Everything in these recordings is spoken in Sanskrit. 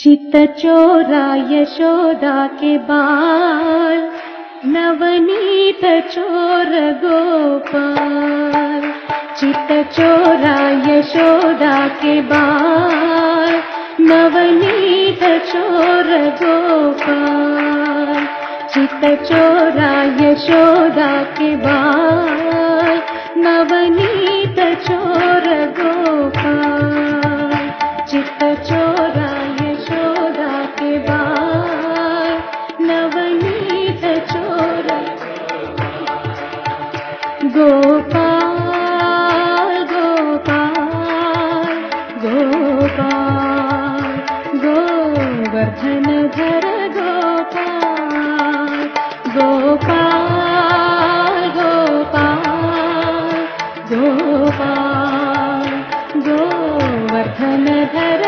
चित चोरा यशोदा के बाल नवनीत चोर गोपाल चित चोरा यशोदा के बाल नवनीत चोर गोपाल चित चोरा यशोदा के बाल नवनीत चोर गोपाल धन धर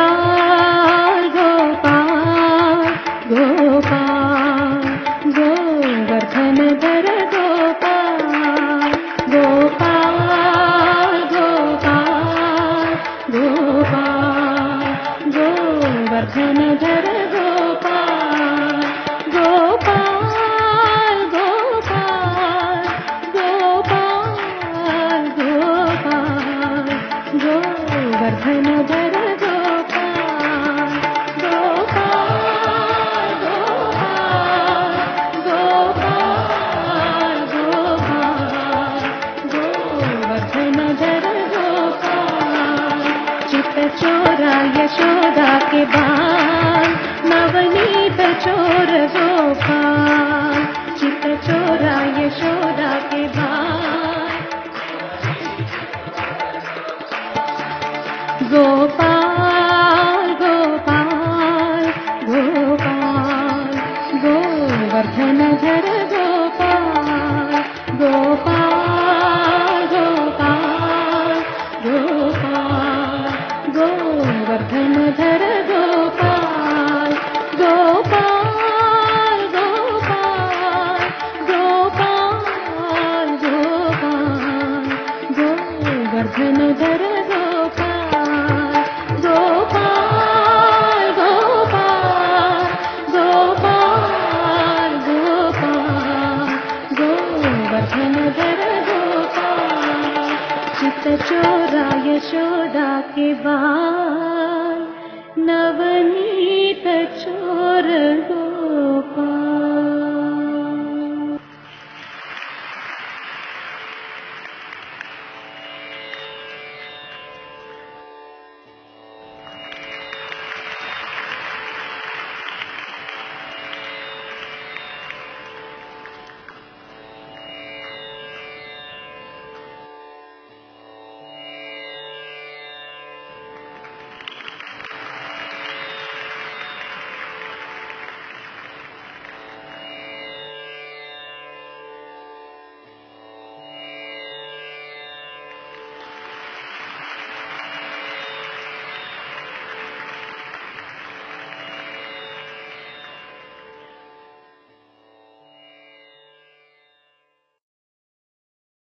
चोरा यशोदा के बाल नवनीत चोर गोपाल यशोदा यशोदा के बाल नवनीत चोर